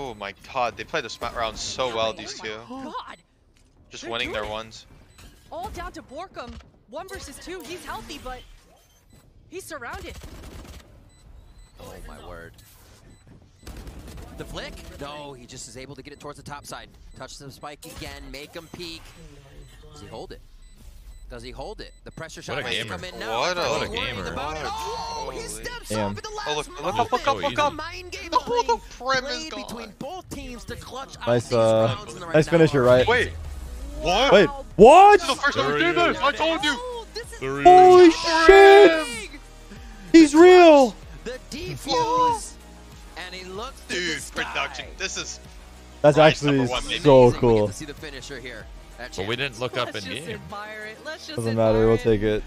Oh my god, they played the smat round so well, these two. Oh god. Just They're winning their it. ones. All down to Borkum. One versus two. He's healthy, but he's surrounded. Oh my word. The flick? No, he just is able to get it towards the top side. Touch the spike again, make him peek. Does he hold it? Does he hold it? The pressure shot What a might gamer. come in now. What a- What a gamer. about it. What? Oh, he steps Damn. off at the last Oh, look, look up, look up, look up. Mind game The whole playing- the Brim is played between both teams to clutch out Nice, these uh, rounds in the right nice now. finisher, right? Wait, what? Wait, what? This is the first time we did this. I told you. Oh, this is Holy is. shit! He's real! The defuse. and he looks to the Dude, sky. production. This is That's Nice, actually one, so Amazing. We cool. to see the finisher here. But we didn't look up Let's in just game. admire it. Let's just Doesn't admire matter, we'll take it. We've been waiting.